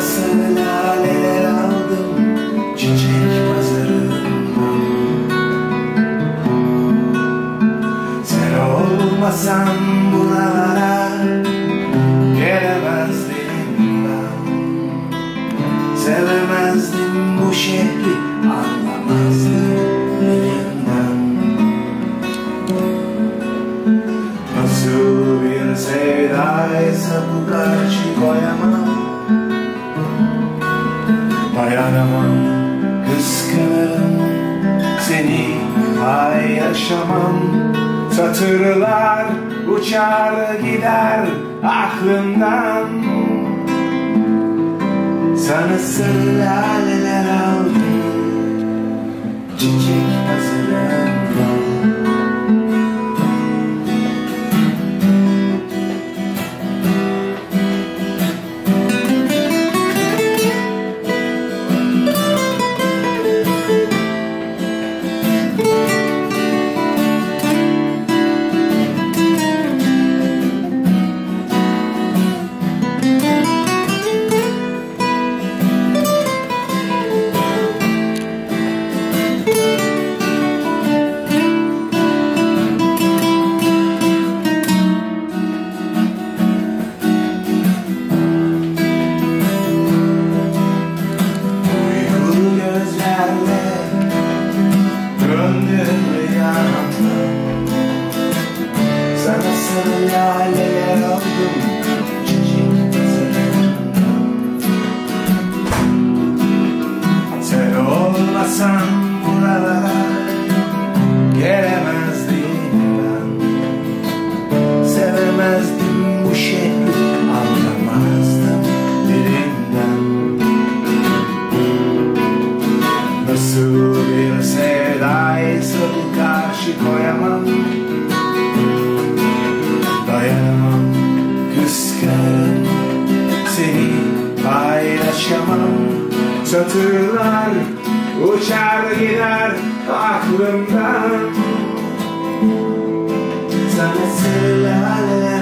Parasını laleler aldım Çiçek pazarından Sen olmasan Seni paylaşamam Satırlar uçar gider aklımdan. Sana sarı laleler aldım. Çiçek sarı laleler paylaşamam Satırlar uçar gider aklımdan. Sana sarılan